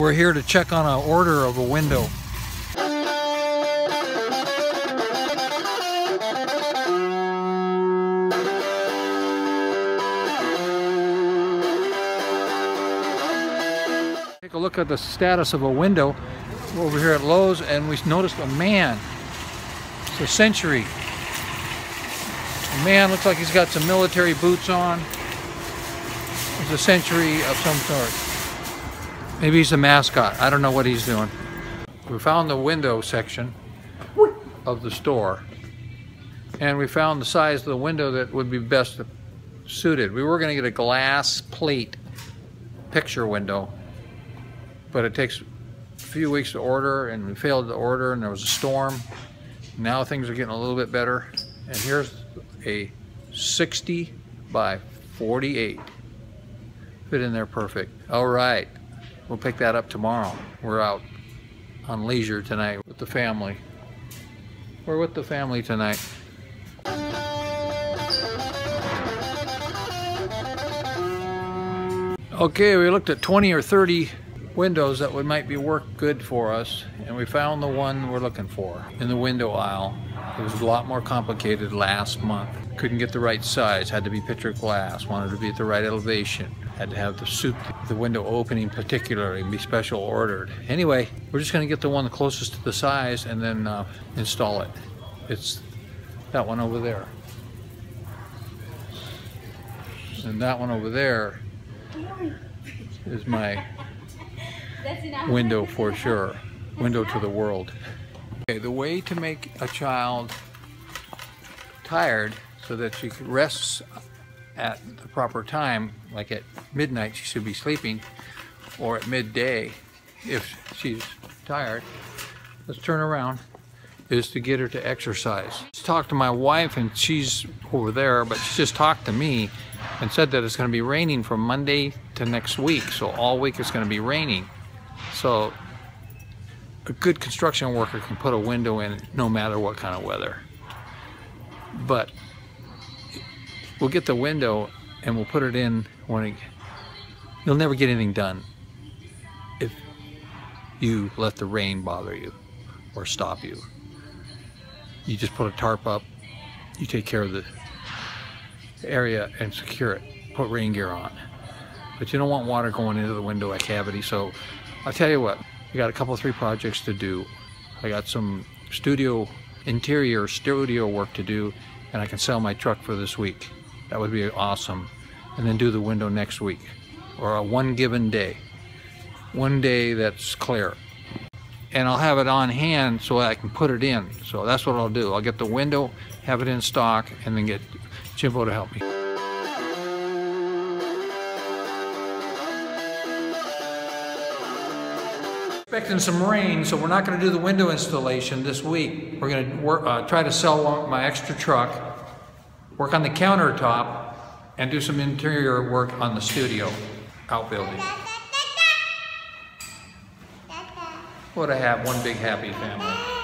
We're here to check on an order of a window. Take a look at the status of a window over here at Lowe's and we noticed a man. It's a Century. A man looks like he's got some military boots on. It's a Century of some sort. Maybe he's a mascot. I don't know what he's doing. We found the window section of the store and we found the size of the window that would be best suited. We were going to get a glass plate picture window but it takes a few weeks to order and we failed to order and there was a storm. Now things are getting a little bit better. And here's a 60 by 48. Fit in there perfect. All right, we'll pick that up tomorrow. We're out on leisure tonight with the family. We're with the family tonight. Okay, we looked at 20 or 30 windows that would might be work good for us and we found the one we're looking for in the window aisle. It was a lot more complicated last month. Couldn't get the right size, had to be picture glass, wanted to be at the right elevation, had to have the suit the window opening particularly be special ordered. Anyway, we're just going to get the one closest to the size and then uh, install it. It's that one over there. And that one over there is my window for sure. Window to the world. Okay, the way to make a child tired so that she rests at the proper time, like at midnight she should be sleeping, or at midday if she's tired, let's turn around, is to get her to exercise. Just talked to my wife and she's over there, but she just talked to me and said that it's going to be raining from Monday to next week. So all week it's going to be raining. So a good construction worker can put a window in no matter what kind of weather. But we'll get the window and we'll put it in when it, you'll never get anything done if you let the rain bother you or stop you. You just put a tarp up, you take care of the area and secure it. Put rain gear on. But you don't want water going into the window at cavity, so I'll tell you what, I got a couple three projects to do. I got some studio interior studio work to do and I can sell my truck for this week. That would be awesome. And then do the window next week or a one given day. One day that's clear. And I'll have it on hand so I can put it in. So that's what I'll do. I'll get the window, have it in stock, and then get Jimbo to help me. Expecting some rain, so we're not going to do the window installation this week. We're going to work, uh, try to sell my extra truck, work on the countertop, and do some interior work on the studio outbuilding. What I have, one big happy family.